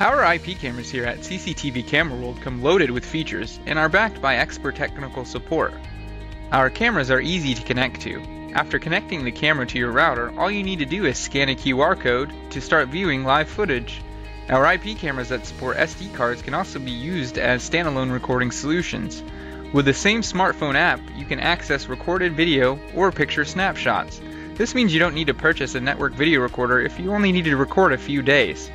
Our IP cameras here at CCTV Camera World come loaded with features and are backed by expert technical support. Our cameras are easy to connect to. After connecting the camera to your router, all you need to do is scan a QR code to start viewing live footage. Our IP cameras that support SD cards can also be used as standalone recording solutions. With the same smartphone app, you can access recorded video or picture snapshots. This means you don't need to purchase a network video recorder if you only need to record a few days.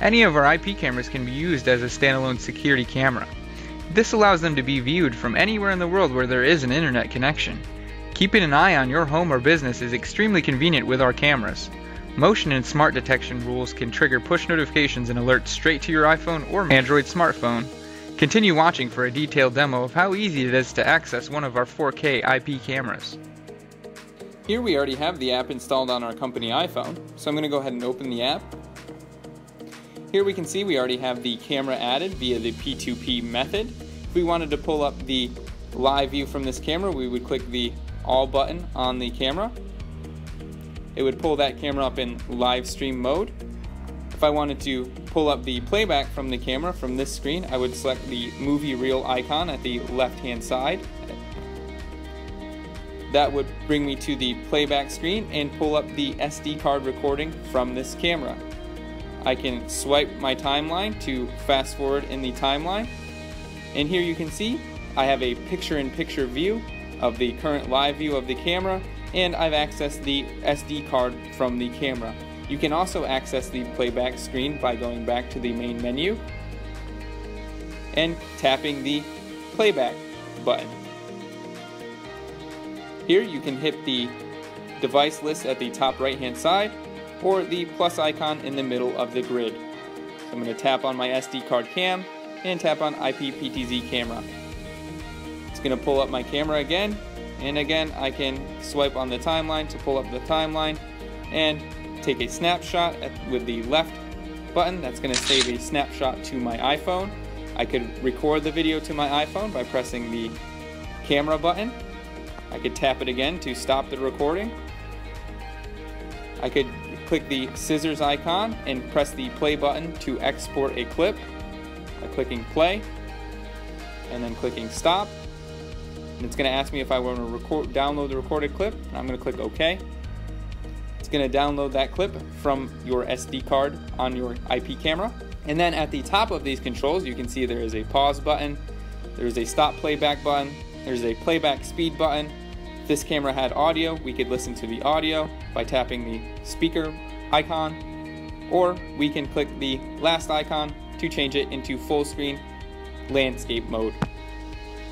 Any of our IP cameras can be used as a standalone security camera. This allows them to be viewed from anywhere in the world where there is an internet connection. Keeping an eye on your home or business is extremely convenient with our cameras. Motion and smart detection rules can trigger push notifications and alerts straight to your iPhone or Android smartphone. Continue watching for a detailed demo of how easy it is to access one of our 4K IP cameras. Here we already have the app installed on our company iPhone, so I'm going to go ahead and open the app. Here we can see we already have the camera added via the P2P method. If we wanted to pull up the live view from this camera, we would click the all button on the camera. It would pull that camera up in live stream mode. If I wanted to pull up the playback from the camera from this screen, I would select the movie reel icon at the left hand side. That would bring me to the playback screen and pull up the SD card recording from this camera. I can swipe my timeline to fast forward in the timeline. And here you can see I have a picture-in-picture -picture view of the current live view of the camera and I've accessed the SD card from the camera. You can also access the playback screen by going back to the main menu and tapping the playback button. Here you can hit the device list at the top right hand side or the plus icon in the middle of the grid. So I'm going to tap on my SD card cam and tap on IPPTZ camera. It's going to pull up my camera again and again I can swipe on the timeline to pull up the timeline and take a snapshot at, with the left button that's going to save a snapshot to my iPhone. I could record the video to my iPhone by pressing the camera button. I could tap it again to stop the recording. I could click the scissors icon and press the play button to export a clip by clicking play and then clicking stop. And it's going to ask me if I want to record, download the recorded clip. I'm going to click OK. It's going to download that clip from your SD card on your IP camera. And then at the top of these controls, you can see there is a pause button, there's a stop playback button, there's a playback speed button, this camera had audio, we could listen to the audio by tapping the speaker icon, or we can click the last icon to change it into full screen landscape mode.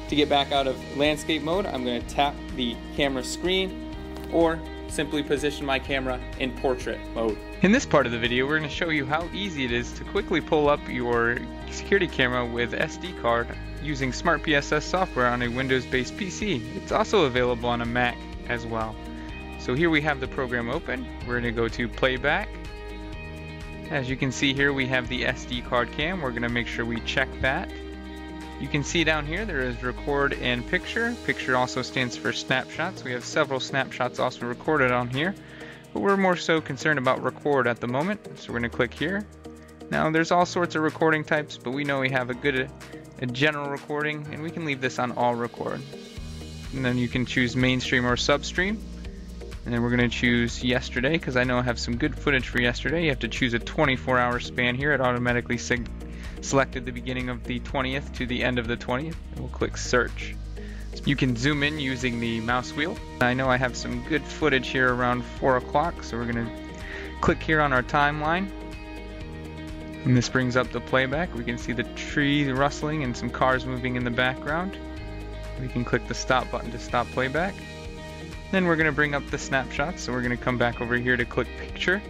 To get back out of landscape mode, I'm going to tap the camera screen or simply position my camera in portrait mode. In this part of the video, we're going to show you how easy it is to quickly pull up your security camera with SD card using SmartPSS software on a Windows-based PC. It's also available on a Mac as well. So here we have the program open. We're going to go to playback. As you can see here we have the SD card cam. We're going to make sure we check that. You can see down here there is record and picture. Picture also stands for snapshots. We have several snapshots also recorded on here. But we're more so concerned about record at the moment. So we're going to click here. Now there's all sorts of recording types, but we know we have a good a general recording, and we can leave this on all record. And then you can choose mainstream or substream. And then we're going to choose yesterday, because I know I have some good footage for yesterday. You have to choose a 24 hour span here. It automatically selected the beginning of the 20th to the end of the 20th. And we'll click search. You can zoom in using the mouse wheel. I know I have some good footage here around 4 o'clock, so we're going to click here on our timeline and this brings up the playback. We can see the trees rustling and some cars moving in the background. We can click the stop button to stop playback. Then we're going to bring up the snapshot. So we're going to come back over here to click picture.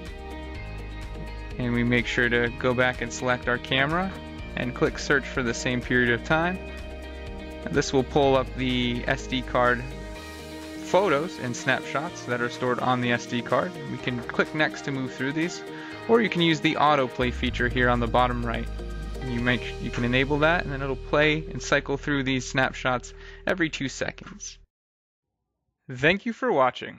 And we make sure to go back and select our camera and click search for the same period of time. This will pull up the SD card photos and snapshots that are stored on the SD card. We can click next to move through these, or you can use the autoplay feature here on the bottom right. You make you can enable that and then it'll play and cycle through these snapshots every two seconds. Thank you for watching.